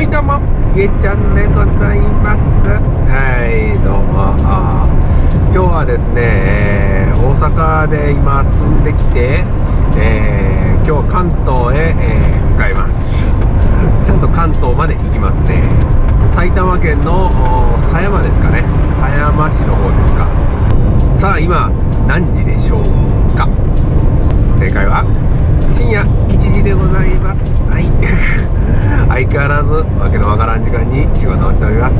はいどうもひげちゃんでございます。はいどうも。今日はですね、えー、大阪で今積んできて、えー、今日関東へ、えー、向かいます。ちゃんと関東まで行きますね。埼玉県の狭山ですかね。狭山市の方ですか。さあ今何時でしょうか。正解は？深夜1時でございます。はい。相変わらずわけのわからん時間に仕事をしております。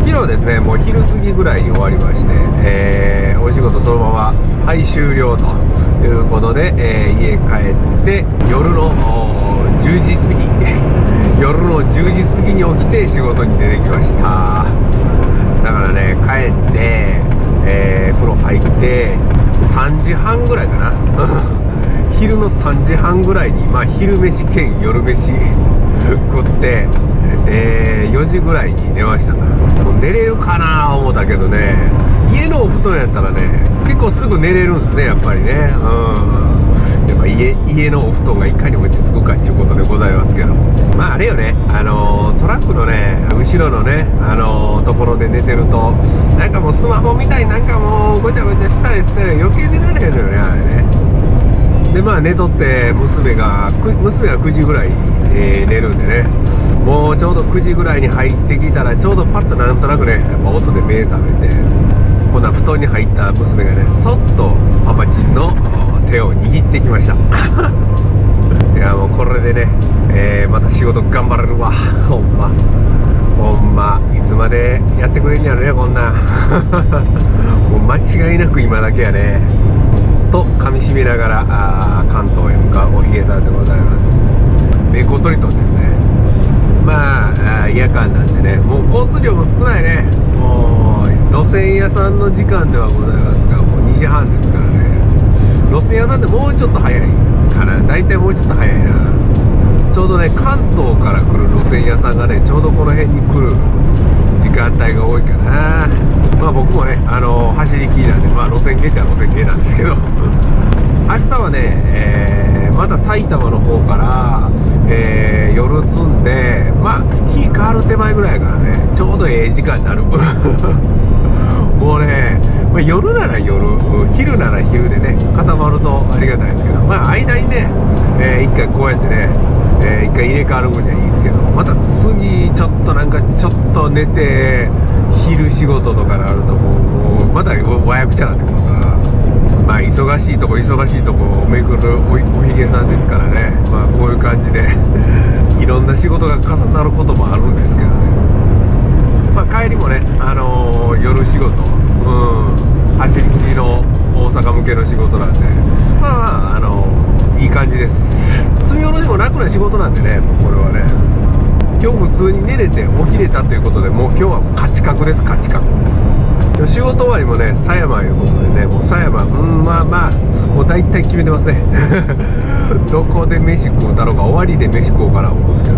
昨日ですねもう昼過ぎぐらいに終わりまして、えー、お仕事そのままはい終了ということで、えー、家帰って夜の10時過ぎ。夜の10時過ぎに起きて仕事に出てきました。だからね帰って、えー、風呂入って3時半ぐらいかな。昼の3時半ぐらいに、まあ、昼飯兼夜飯食って、えー、4時ぐらいに寝ましたもう寝れるかな思ったけどね。家のお布団やったらね結構すぐ寝れるんですねやっぱりね。うん。やっぱ家家のお布団がいかに落ち着くかっていうことでございますけど。まああれよね。あの、トラックのね後ろのねあの、ところで寝てるとなんかもうスマホみたいになんかもうごちゃごちゃしたりして余計寝られへんのよねあれね。でまあ寝とって娘が娘が9時ぐらい、えー、寝るんでね。もうちょうど9時ぐらいに入ってきたらちょうどパッとなんとなくねやっぱ音で目覚めてこんな布団に入った娘がねそっとパパチンの手を握ってきました。いやもうこれでね、えー、また仕事頑張れるわ。ほんま。ほんま。いつまでやってくれんやろねこんな もう間違いなく今だけやね。と噛みしめながらあ関東へ向かうおひげさんでございます。メコトリトンですね。まあ夜間なんでね。もう交通量も少ないね。もう路線屋さんの時間ではございますがもう2時半ですからね。路線屋さんってもうちょっと早い。かな。大体もうちょっと早いな。ちょうどね関東から来る路線屋さんがねちょうどこの辺に来る間帯が多いかなまあ僕もね、あの、走りきりなんで、まあ路線系っちゃ路線系なんですけど 明日はね、えー、また埼玉の方から、えー、夜積んで、まあ日変わる手前ぐらいからね、ちょうどええ時間になる。もうね、まあ、夜なら夜、昼なら昼でね、固まるとありがたいですけど、まあ間にね、えー、一回こうやってね、えー、一回入れ替わる分にはいいんですけどまた次ちょっとなんかちょっと寝て昼仕事とかなるともうまた和訳ちゃなってくるからまあ忙しいとこ忙しいとこを巡るおひげさんですからね。まあこういう感じで いろんな仕事が重なることもあるんですけどね。まあ帰りもねあのー、夜仕事。うん。走りきりの大阪向けの仕事なんで。まあのー、いい感じです積み下ろしも楽な仕事なんでねもうこれはね。今日普通に寝れて起きれたということでもう今日はもう勝ち確です勝ち確。仕事終わりもね狭山いうことでねもう狭山うんまあまあもう大体決めてますね。どこで飯食うだろうか終わりで飯食おうかな思うんですけど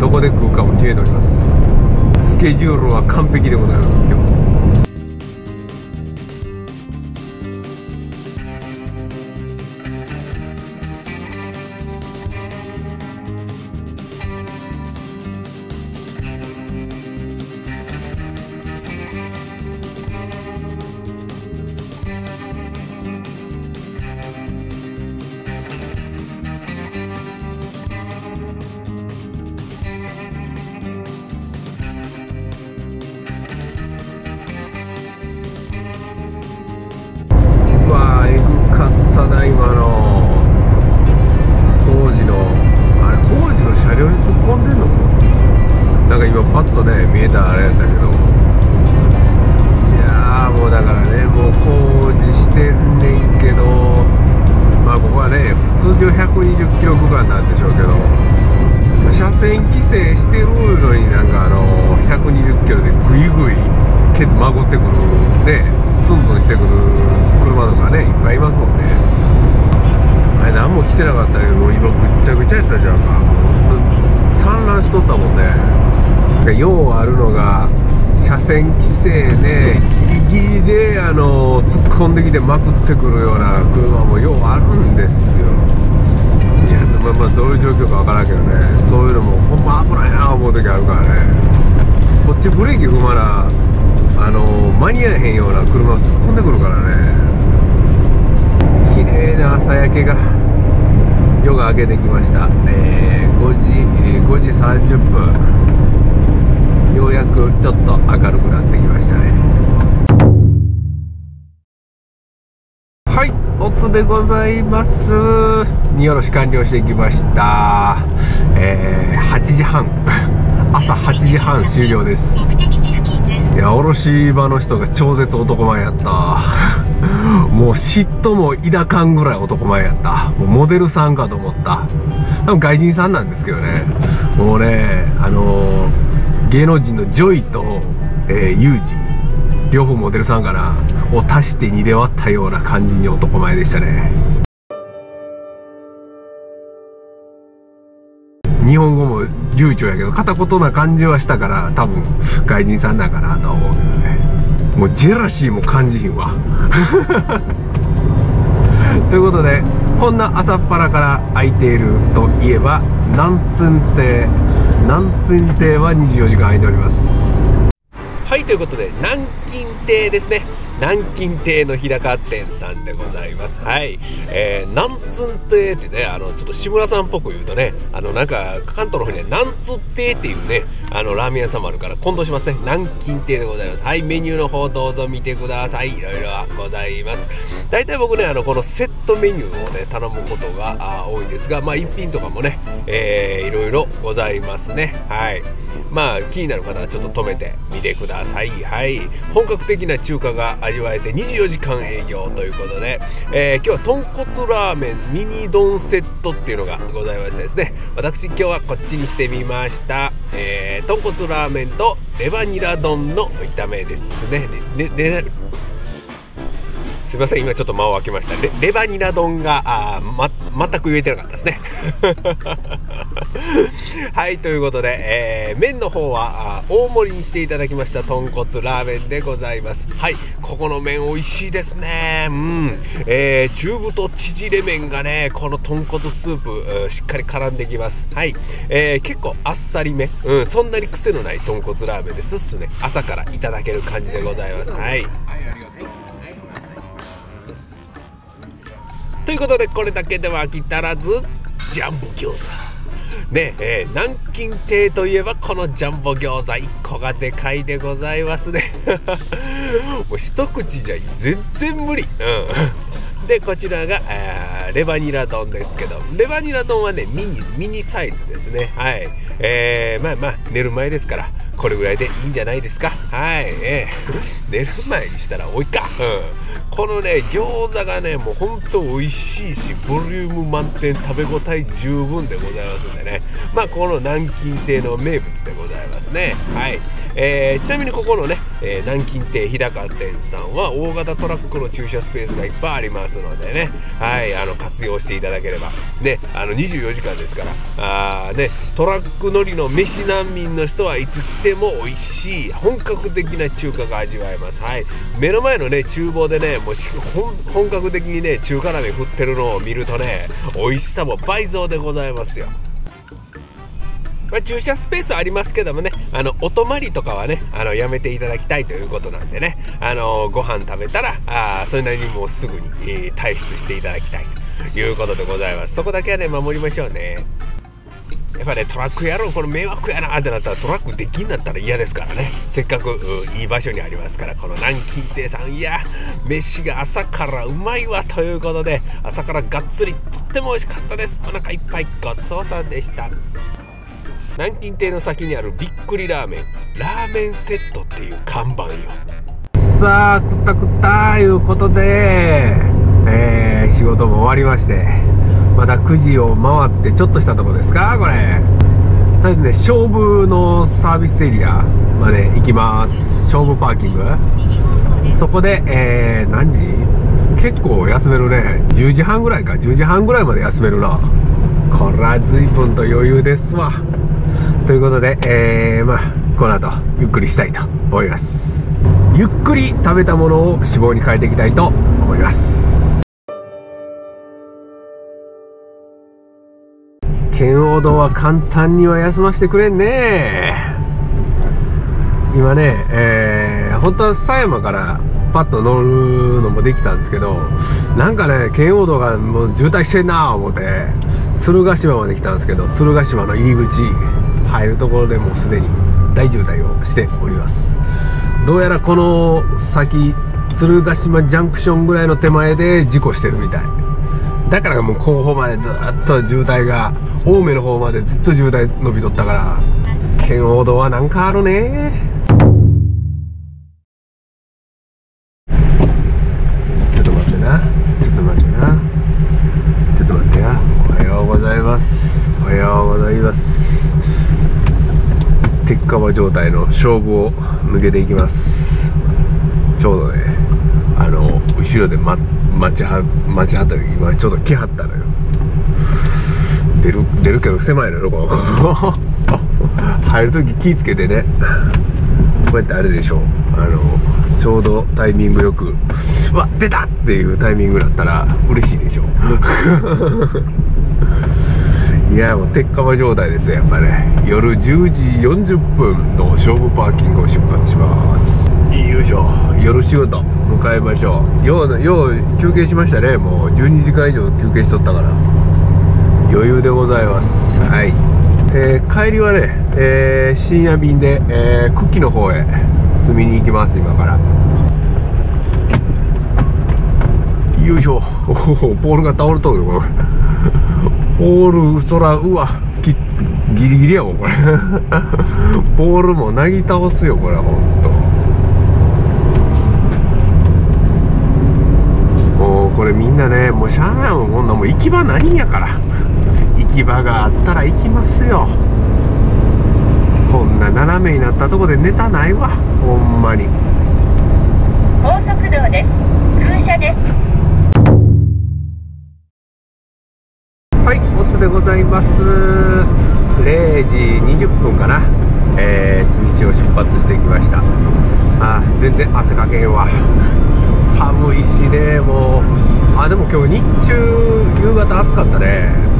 どこで食うかも決めております。スケジュールは完璧でございます今日。パッとね見えたあれやんだけど。いやもうだからねもう工事してんねんけど。まあここはね普通に120キロ区間なんでしょうけど。車線規制してるのになんかあの120キロでグイグイケツまごってくるねツンツンしてくる車とかねいっぱいいますもんね。あれ何も来てなかったけど今ぐっちゃぐちゃやったじゃんか。用あるのが車線規制でギリギリであの突っ込んできてまくってくるような車もようあるんですよ。いやまあまあどういう状況かわからんけどねそういうのもほんま危ないな思う時あるからね。こっちブレーキ踏まなあの間に合えへんような車突っ込んでくるからね。綺麗な朝焼けが夜が明けてきました、えー、5時、えー、5時30分。明るくなってきましたね。はいおつでございます。荷下ろし完了してきました。えー、8時半。朝8時半終了です。いや卸場の人が超絶男前やった。もう嫉妬も抱かんぐらい男前やった。もうモデルさんかと思った。多分外人さんなんですけどね。もうねあのー、芸能人のジョイと、えー、ユージ両方モデルさんかなを足して2で割ったような感じに男前でしたね。日本語も流暢やけど片言な感じはしたから多分外人さんなんかなとは思うけどね。もうジェラシーも感じひんわ。ということでこんな朝っぱらから空いているといえば南津亭南津亭は24時間空いておりますはいということで南京亭ですね南京亭の日高店さんでございます。はい。えー、南津亭ってね、あの、ちょっと志村さんっぽく言うとね、あの、なんか、関東の方にね、南津亭っていうね、あの、ラーメン屋さんもあるから、混同しますね。南京亭でございます。はい、メニューの方どうぞ見てください。いろいろございます。大体僕ね、あの、このセットメニューをね、頼むことが多いんですが、まあ、一品とかもね、えー、いろいろございますね。はい。まあ、気になる方はちょっと止めてみてください。はい。本格的な中華が味わえて24時間営業ということで、えー、今日は豚骨ラーメンミニ丼セットっていうのがございましてですね私今日はこっちにしてみました、えー、豚骨ラーメンとレバニラ丼の炒めですねレレすいません今ちょっと間を空けました。レレバニラ丼があ、ま、全く言えてなかったですね。はいということで、えー、麺の方は大盛りにしていただきました豚骨ラーメンでございます。はいここの麺美味しいですね。うん。えー、中太縮れ麺がねこの豚骨スープしっかり絡んできます。はい、えー、結構あっさりめ。うんそんなに癖のない豚骨ラーメンですっすね。朝からいただける感じでございます。はい。ということでこれだけでは飽き足らずジャンボ餃子。ねえー、南京亭といえばこのジャンボ餃子1個がでかいでございますね。もう一口じゃ全然無理。うん。でこちらが、レバニラ丼ですけど。レバニラ丼はねミニミニサイズですね。はい。えー、まあまあ寝る前ですから。これぐらいでいいんじゃないですか？はい、えー、寝る前にしたら多いか。うん。このね餃子がねもうほんと美味しいしボリューム満点食べ応え十分でございますんでね。まあこの南京亭の名物でございますね。はい、えー、ちなみにここのね、えー、南京亭日高店さんは大型トラックの駐車スペースがいっぱいありますのでね。はいあの活用していただければ。ねあの24時間ですから。あねトラック乗りの飯難民の人はいつても美味しい本格的な中華が味わえますはい目の前のね厨房でねもう本格的にね中華鍋振ってるのを見るとね美味しさも倍増でございますよ。まあ、駐車スペースありますけどもねあのお泊まりとかはねあのやめていただきたいということなんでねあのご飯食べたらあそれなりにもうすぐに、えー、退出していただきたいということでございますそこだけはね守りましょうね。やっぱねトラック野郎この迷惑やなってなったらトラックできんなったら嫌ですからね。せっかくいい場所にありますからこの南京亭さんいや飯が朝からうまいわということで朝からがっつりとっても美味しかったです。お腹いっぱいごちそうさんでした。南京亭の先にあるびっくりラーメンラーメンセットっていう看板よ。さあくったくったいうことで、えー、仕事も終わりまして。まだ9時を回ってちょっとしたとこですか？これ。とりあえずね勝負のサービスエリアまで行きます。勝負パーキング。そこで、えー、何時？結構休めるね。10時半ぐらいか。10時半ぐらいまで休めるな。これは随分と余裕ですわ。ということで、えー、まあこの後ゆっくりしたいと思います。ゆっくり食べたものを脂肪に変えていきたいと思います。圏央道は簡単には休ませてくれんね。今ね、えー、本当は狭山からパッと乗るのもできたんですけどなんかね圏央道がもう渋滞してんな思って鶴ヶ島まで来たんですけど鶴ヶ島の入り口入るところでもうすでに大渋滞をしております。どうやらこの先鶴ヶ島ジャンクションぐらいの手前で事故してるみたい。だからもう後方までずっと渋滞が青梅の方までずっと渋滞伸びとったから圏央道はなんかあるね。ちょっと待ってな。ちょっと待ってな。ちょっと待ってや。おはようございます。おはようございます。鉄火場状態の勝負を抜けていきます。ちょうどねあの後ろで、ま、待ちは待ちはった今ちょうど来はったのよ。出る出るけど狭いのよここ。入る時気ぃつけてね。こうやってあれでしょあのちょうどタイミングよくうわ出たっていうタイミングだったら嬉しいでしょ いやもう鉄火状態ですよやっぱね。夜10時40分の勝負パーキングを出発します。よいしょ夜仕事向かいましょう。ようよう休憩しましたね。もう12時間以上休憩しとったから余裕でございます。はい、えー、帰りはね、えー、深夜便で、えー、久喜の方へ。積みに行きます今から。よいしょ。おポールが倒れとるよこれ。ポール空うわ。ギリギリやもんこれ。ポールもなぎ倒すよこれほんと。もうこれみんなねもうしゃあないもん。こんなもう行き場ないんやから。行き場があったら行きますよ。こんな斜めになったとこでネタないわ。ほんまに。高速道です。空車です。はいおつでございます。0時20分かな。えー、積み地を出発してきました。あ全然汗かけへんわ。寒いしねもう。あでも今日日中夕方暑かったね。うん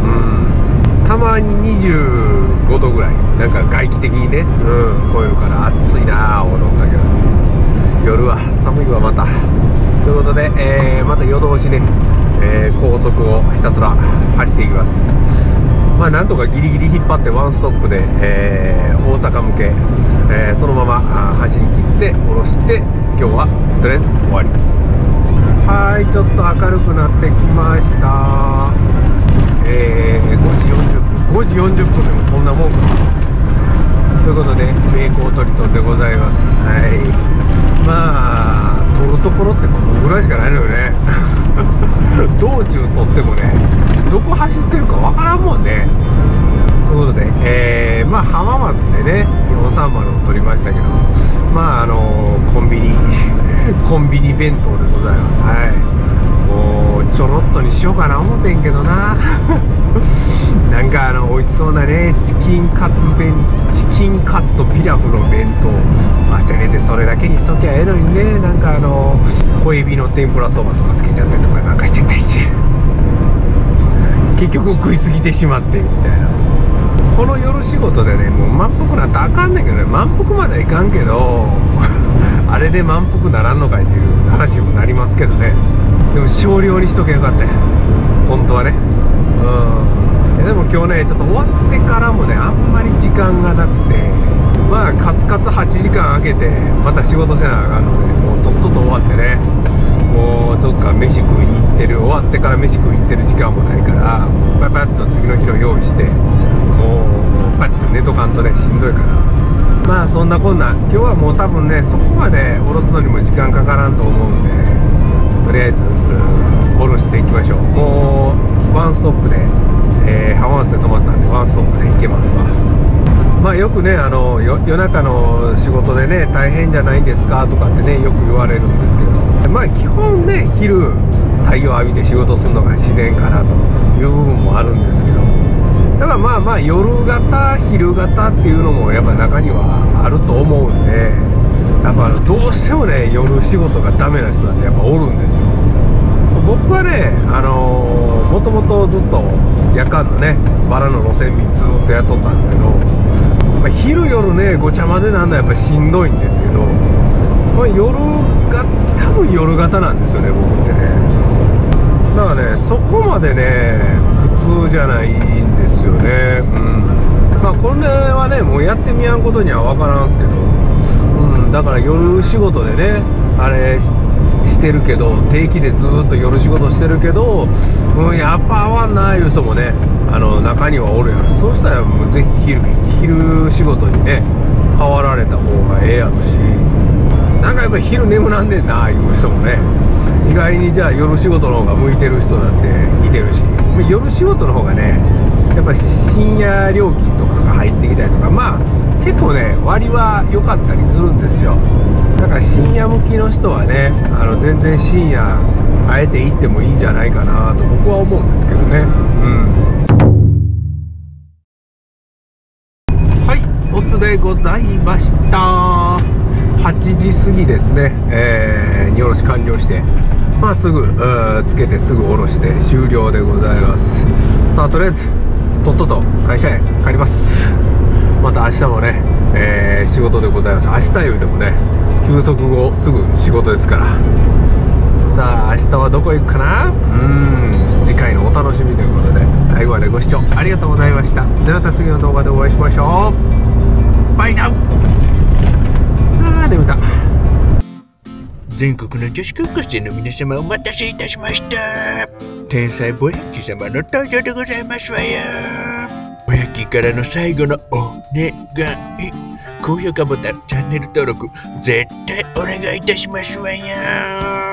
たまに25度ぐらい。なんか外気的にね。うん。超えるから暑いなあ思ったけど。夜は。寒いわまた。ということで、えー、また夜通しね、えー、高速をひたすら走っていきます。まあなんとかギリギリ引っ張ってワンストップで、えー、大阪向け、えそのまま走り切って下ろして今日はとりあえず終わり。はいちょっと明るくなってきました。えー、5時40分。5時40分でもこんなもんか。ということで名工トリトンでございます。はい。まあ取るところってこのぐらいしかないのよね。道中取ってもねどこ走ってるかわからんもんね。ということで、えー、まあ浜松でね430を取りましたけどまああのコンビニ コンビニ弁当でございます。はい。もうちょろっとにしようかな思ってんけどな。なんかあの美味しそうなねチキンカツ弁チキンカツとピラフの弁当。まあせめてそれだけにしときゃええのにね。なんかあの小エビの天ぷらそばとかつけちゃったりとかなんかしちゃったりして。結局食いすぎてしまってみたいな。この夜仕事でねもう満腹なったらあかんねんけどね。満腹まではいかんけど あれで満腹ならんのかいっていう話にもなりますけどね。でも少量にしとけばよかったよ。本当はね。うん。でも今日ねちょっと終わってからもねあんまり時間がなくてまあカツカツ8時間空けてまた仕事せなあかんのでもうとっとと終わってね。もうどっか飯食いに行ってる終わってから飯食いに行ってる時間もないからパパッと次の日の用意してもうパッと寝とかんとねしんどいから。まあそんなこんな。今日はもう多分ねそこまで下ろすのにも時間かからんと思うんでとりあえず、下ろしていきましょう。もうワンストップで、えー、浜松で止まったんでワンストップで行けますわ。まあよくねあの夜中の仕事でね大変じゃないんですかとかってねよく言われるんですけど。まあ基本ね昼太陽浴びて仕事するのが自然かなという部分もあるんですけど。だからまあまあ夜型昼型っていうのもやっぱ中にはあると思うんで。やっぱあのどうしてもね夜仕事がダメな人だってやっぱおるんですよ。僕はねあのー、もともとずっと夜間のねバラの路線便ずっとやっとったんですけどまあ、昼夜ねごちゃ混ぜなんのはやっぱしんどいんですけど、まあ、夜が多分夜型なんですよね僕ってね。だからねそこまでね普通じゃないんですよね。うん。まあこれはねもうやってみやんことには分からんすけどだから夜仕事でねあれしてるけど定期でずっと夜仕事してるけど、うん、やっぱ合わんないう人もねあの中にはおるやろそうしたらもうぜひ昼昼仕事にね変わられた方がええやろし。なんかやっぱ昼眠なんねんないう人もね意外にじゃあ夜仕事の方が向いてる人なんていてるし。夜仕事の方がねやっぱ深夜料金とかが入ってきたりとかまあ結構ね割は良かったりするんですよ。だから深夜向きの人はねあの全然深夜あえて行ってもいいんじゃないかなと僕は思うんですけどね。うん。はいおつでございました。8時過ぎですね、えー、荷下ろし完了して。まあすぐつけてすぐ下ろして終了でございます。さあとりあえずとっとと会社へ帰ります。また明日もね、えー、仕事でございます。明日言うてもね休息後すぐ仕事ですから。さあ明日はどこ行くかな？うん次回のお楽しみということで最後までご視聴ありがとうございました。ではまた次の動画でお会いしましょう。バイナウあー眠た全国の女子高校生の皆様お待たせいたしました。天才ぼやき様の登場でございますわよ。ぼやきからの最後のお願い。高評価ボタン、チャンネル登録、絶対お願いいたしますわよ。